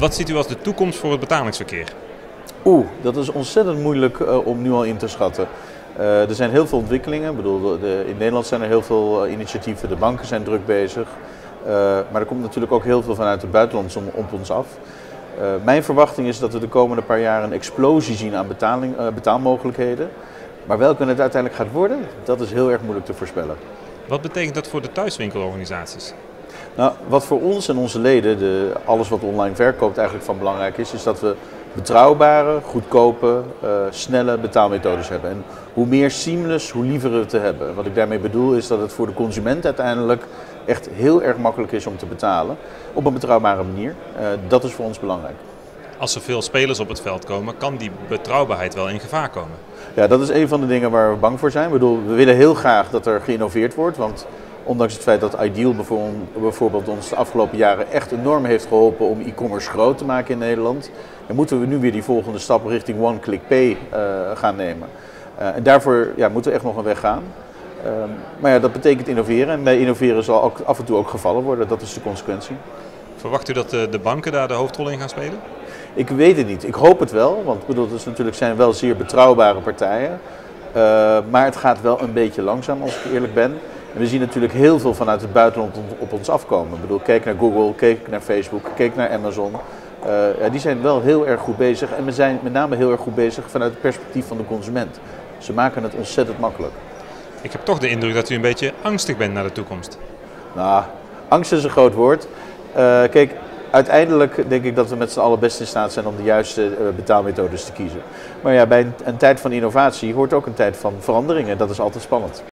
Wat ziet u als de toekomst voor het betalingsverkeer? Oeh, dat is ontzettend moeilijk uh, om nu al in te schatten. Uh, er zijn heel veel ontwikkelingen. Ik bedoel, de, in Nederland zijn er heel veel uh, initiatieven, de banken zijn druk bezig. maar er komt natuurlijk ook heel veel vanuit het buitenland om, op ons af. mijn verwachting is dat we de komende paar jaar een explosie zien aan betaling, betaalmogelijkheden. Maar welke het uiteindelijk gaat worden, dat is heel erg moeilijk te voorspellen. Wat betekent dat voor de thuiswinkelorganisaties? Nou, wat voor ons en onze leden, de, alles wat online verkoopt, eigenlijk van belangrijk is, is dat we betrouwbare, goedkope, uh, snelle betaalmethodes hebben. En hoe meer seamless, hoe liever we het te hebben. Wat ik daarmee bedoel is dat het voor de consument uiteindelijk echt heel erg makkelijk is om te betalen. Op een betrouwbare manier. Uh, dat is voor ons belangrijk. Als er veel spelers op het veld komen, kan die betrouwbaarheid wel in gevaar komen? Ja, dat is een van de dingen waar we bang voor zijn. Ik bedoel, we willen heel graag dat er geïnnoveerd wordt. Want Ondanks het feit dat Ideal bijvoorbeeld ons de afgelopen jaren echt enorm heeft geholpen om e-commerce groot te maken in Nederland, dan moeten we nu weer die volgende stap richting One Click Pay uh, gaan nemen. Uh, en daarvoor ja, moeten we echt nog een weg gaan. Uh, maar ja, dat betekent innoveren en bij innoveren zal ook af en toe ook gevallen worden. Dat is de consequentie. Verwacht u dat de, banken daar de hoofdrol in gaan spelen? Ik weet het niet. Ik hoop het wel, want bedoel, het natuurlijk zijn wel zeer betrouwbare partijen. Uh, maar het gaat wel een beetje langzaam, als ik eerlijk ben. En we zien natuurlijk heel veel vanuit het buitenland op ons afkomen. Ik bedoel, kijk naar Google, kijk naar Facebook, kijk naar Amazon. Uh, ja, die zijn wel heel erg goed bezig en we zijn met name heel erg goed bezig vanuit het perspectief van de consument. Ze maken het ontzettend makkelijk. Ik heb toch de indruk dat u een beetje angstig bent naar de toekomst. Nou, angst is een groot woord. Uh, kijk, uiteindelijk denk ik dat we met z'n allen best in staat zijn om de juiste uh, betaalmethodes te kiezen. Maar ja, bij een, een tijd van innovatie hoort ook een tijd van veranderingen. Dat is altijd spannend.